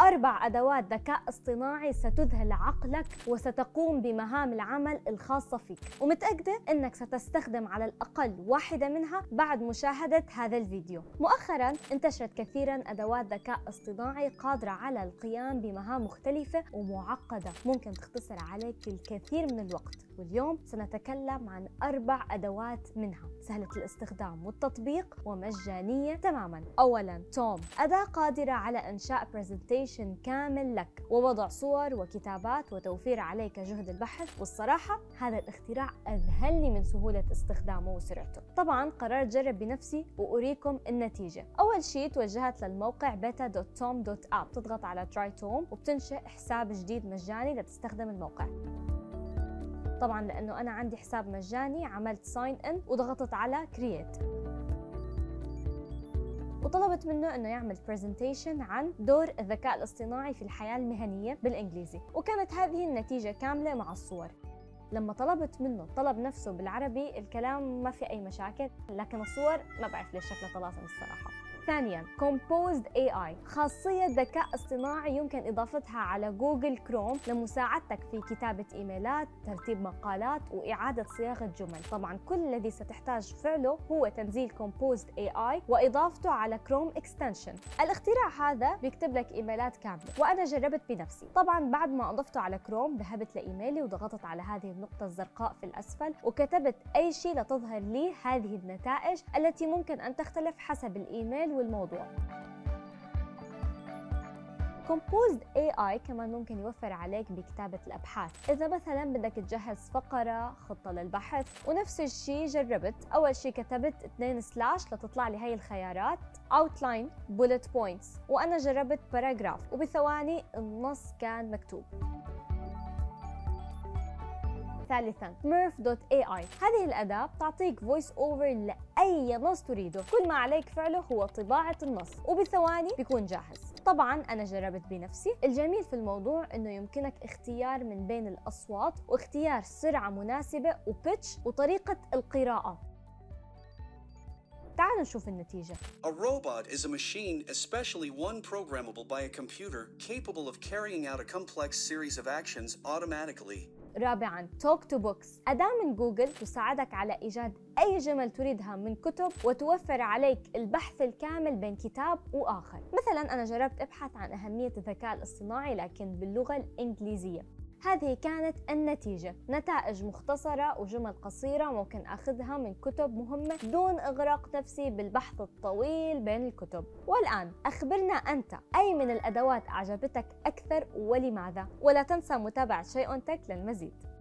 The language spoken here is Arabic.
أربع أدوات ذكاء اصطناعي ستذهل عقلك وستقوم بمهام العمل الخاصة فيك. ومتأكدة أنك ستستخدم على الأقل واحدة منها بعد مشاهدة هذا الفيديو. مؤخرا انتشرت كثيرا أدوات ذكاء اصطناعي قادرة على القيام بمهام مختلفة ومعقدة. ممكن تختصر عليك الكثير من الوقت. واليوم سنتكلم عن أربع أدوات منها سهلة الاستخدام والتطبيق ومجانية تماما. أولا توم. أداة قادرة على إنشاء برزنتيشن كامل لك ووضع صور وكتابات وتوفير عليك جهد البحث والصراحة. هذا الاختراع أذهلني من سهولة استخدامه وسرعته. طبعا قررت جرب بنفسي وأريكم النتيجة. أول شيء توجهت للموقع beta.tome.app تضغط على Try Tome وبتنشئ حساب جديد مجاني لتستخدم الموقع. طبعا لأنه أنا عندي حساب مجاني عملت sign in وضغطت على create وطلبت منه إنه يعمل presentation عن دور الذكاء الاصطناعي في الحياة المهنية بالإنجليزي. وكانت هذه النتيجة كاملة مع الصور. لما طلبت منه طلب نفسه بالعربي الكلام ما في أي مشاكل لكن الصور ما بعرف ليش شكلها طلاسم الصراحة. ثانيا Compose AI خاصية ذكاء اصطناعي يمكن إضافتها على جوجل كروم لمساعدتك في كتابة إيميلات ترتيب مقالات وإعادة صياغة جمل. طبعا كل الذي ستحتاج فعله هو تنزيل Compose AI وإضافته على Chrome extension الاختراع هذا بيكتب لك إيميلات كاملة وأنا جربت بنفسي. طبعا بعد ما أضفته على كروم ذهبت لإيميلي وضغطت على هذه النقطة الزرقاء في الأسفل وكتبت أي شيء لتظهر لي هذه النتائج التي ممكن أن تختلف حسب الإيميل والموضوع. Compose AI كمان ممكن يوفر عليك بكتابة الأبحاث. إذا مثلا بدك تجهز فقرة خطة للبحث ونفس الشيء جربت. أول شيء كتبت اثنين slash لتطلع لي هاي الخيارات. Outline bullet points. وأنا جربت paragraph وبثواني النص كان مكتوب. ثالثا. Murf.ai هذه الأداة بتعطيك voice over لأي نص تريده. كل ما عليك فعله هو طباعة النص وبثواني بيكون جاهز. طبعا أنا جربت بنفسي. الجميل في الموضوع أنه يمكنك اختيار من بين الأصوات واختيار سرعة مناسبة و pitch وطريقة القراءة. تعالوا نشوف النتيجة. A robot is a machine, especially one programmable by a computer, capable of carrying out a complex series of actions automatically. رابعا Talk to Books أداة من جوجل تساعدك على إيجاد أي جمل تريدها من كتب وتوفر عليك البحث الكامل بين كتاب وآخر. مثلا أنا جربت أبحث عن أهمية الذكاء الاصطناعي لكن باللغة الإنجليزية. هذه كانت النتيجة. نتائج مختصرة وجمل قصيرة ممكن أخذها من كتب مهمة دون إغراق نفسي بالبحث الطويل بين الكتب. والآن أخبرنا أنت أي من الأدوات أعجبتك أكثر ولماذا؟ ولا تنسى متابعة شيء تك للمزيد.